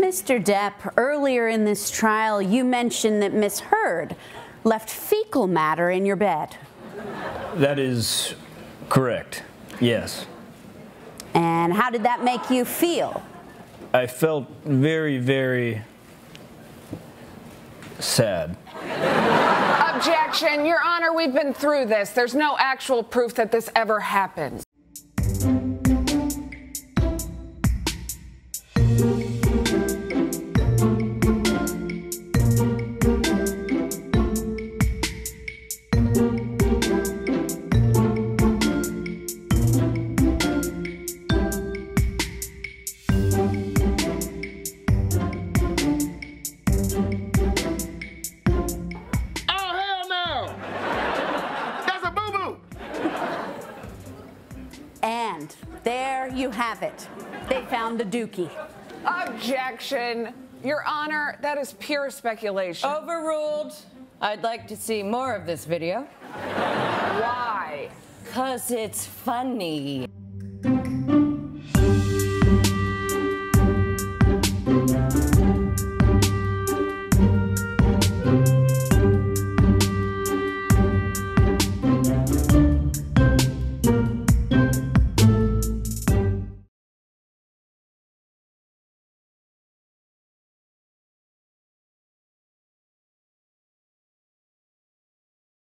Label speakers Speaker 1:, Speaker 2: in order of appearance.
Speaker 1: Mr. Depp, earlier in this trial, you mentioned that Miss Heard left fecal matter in your bed.
Speaker 2: That is correct. Yes.
Speaker 1: And how did that make you feel?
Speaker 2: I felt very, very sad.
Speaker 3: Objection, Your Honor, we've been through this. There's no actual proof that this ever happened.
Speaker 1: And there you have it. They found the dookie.
Speaker 3: Objection, Your Honor, that is pure speculation.
Speaker 4: Overruled. I'd like to see more of this video.
Speaker 3: Why?
Speaker 4: Cause it's funny.